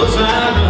Ousado